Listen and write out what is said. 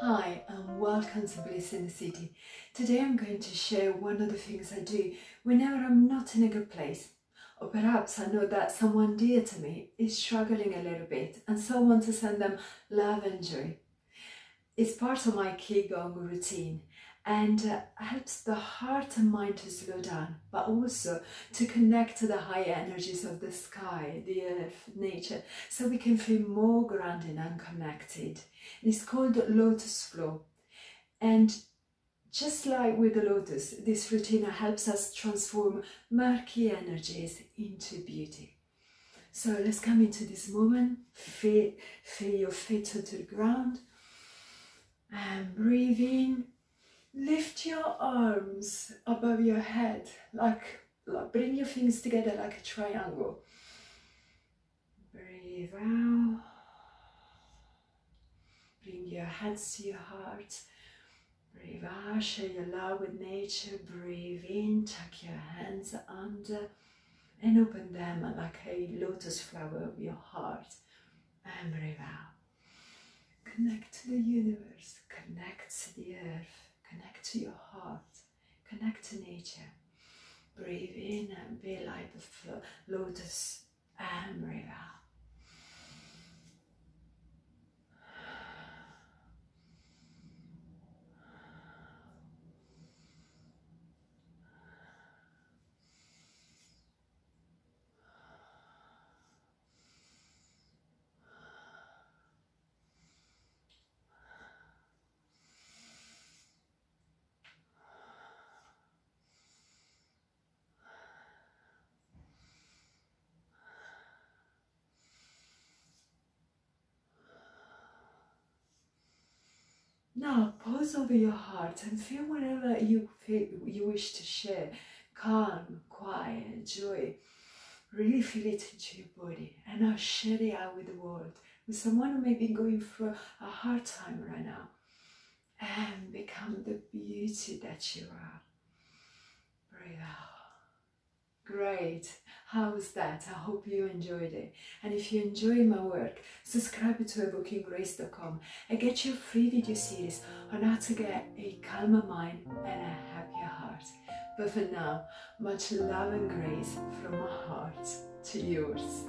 Hi and welcome to Bliss in the City. Today I'm going to share one of the things I do whenever I'm not in a good place. Or perhaps I know that someone dear to me is struggling a little bit and so I want to send them love and joy. It's part of my Qigong routine and uh, helps the heart and mind to slow down, but also to connect to the higher energies of the sky, the earth, nature, so we can feel more grounded and connected. It's called Lotus Flow. And just like with the lotus, this routine helps us transform murky energies into beauty. So let's come into this moment, feel, feel your feet to the ground, and breathe in. Lift your arms above your head like, like bring your fingers together like a triangle. Breathe out. Bring your hands to your heart. Breathe out. Share your love with nature. Breathe in. Tuck your hands under and open them like a lotus flower of your heart. And breathe out connect to the universe connect to the earth Connect to your heart. Connect to nature. Breathe in and be like the lotus and breathe out. Pause over your heart and feel whatever you feel you wish to share. Calm, quiet, joy. Really feel it into your body and now share it out with the world, with someone who may be going through a hard time right now. And become the beauty that you are. Breathe out. Great. How was that? I hope you enjoyed it. And if you enjoy my work, subscribe to evokinggrace.com and get your free video series on how to get a calmer mind and a happier heart. But for now, much love and grace from my heart to yours.